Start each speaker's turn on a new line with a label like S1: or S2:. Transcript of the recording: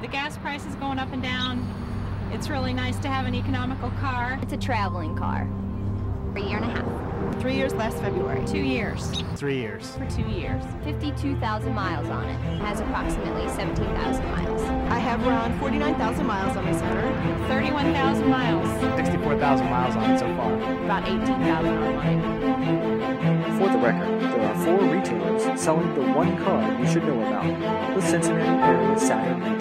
S1: with the gas prices going up and down, it's really nice to have an economical car.
S2: It's a traveling car. For a year and a half.
S3: Three years last February.
S1: Two years.
S4: Three years.
S1: For two years.
S2: 52,000 miles on it. Has approximately 17,000 miles.
S3: I have around 49,000 miles on this car.
S1: 31,000 miles.
S4: 64,000 miles on it so far.
S1: About 18,000 on mine.
S5: For the record, there are four retailers selling the one car you should know about. The Cincinnati area Saturn.